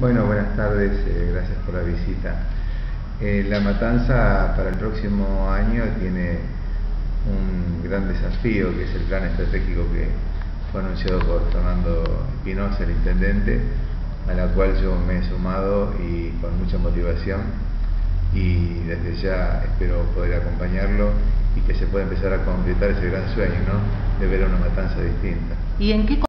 Bueno, buenas tardes, eh, gracias por la visita. Eh, la matanza para el próximo año tiene un gran desafío, que es el plan estratégico que fue anunciado por Fernando Espinosa, el intendente, a la cual yo me he sumado y con mucha motivación y desde ya espero poder acompañarlo y que se pueda empezar a concretar ese gran sueño, ¿no? De ver una matanza distinta. ¿Y en qué